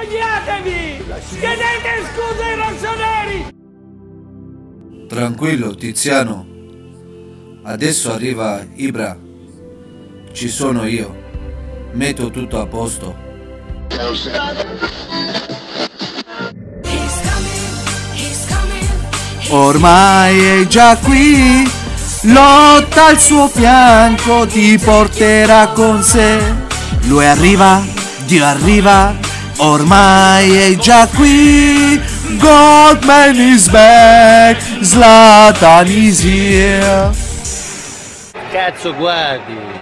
Vergognatevi! Chiedete scusa ai rossoneri! Tranquillo, Tiziano. Adesso arriva Ibra. Ci sono io. Metto tutto a posto. Ormai è già qui. Lotta al suo fianco, ti porterà con sé. Lui arriva, Dio arriva, ormai è già qui. Goldman is back, Zlatan is here. Cazzo guardi?